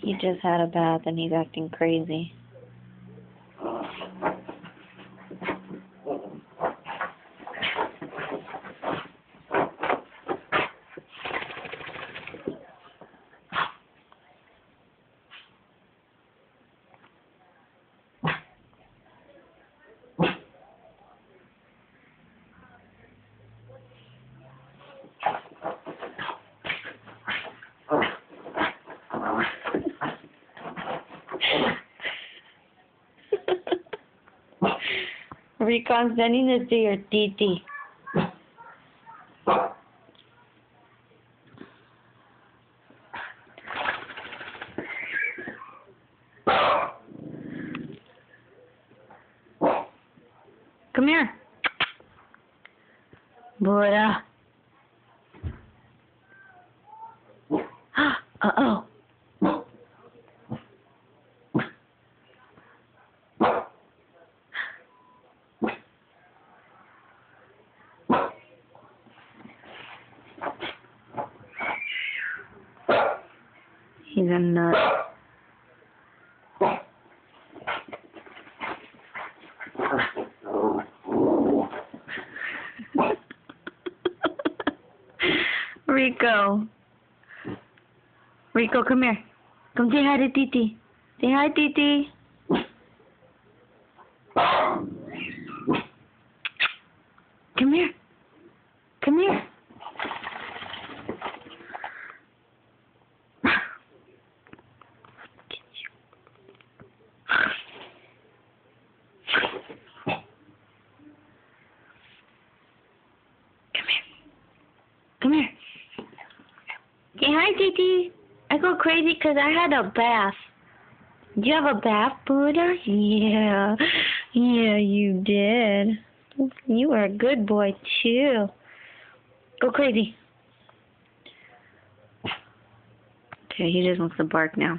He just had a bath and he's acting crazy. Recon sending this to your titi. Come here. Buddha. Uh-oh. He's uh, a nut. Rico. Rico, come here. Come say hi to Titi. Say hi, Titi. Come here. Come here. Come here. Come here. Say hi, Titi. I go crazy 'cause I had a bath. Did you have a bath, Buddha? Yeah. Yeah, you did. You were a good boy, too. Go crazy. Okay, he just wants to bark now.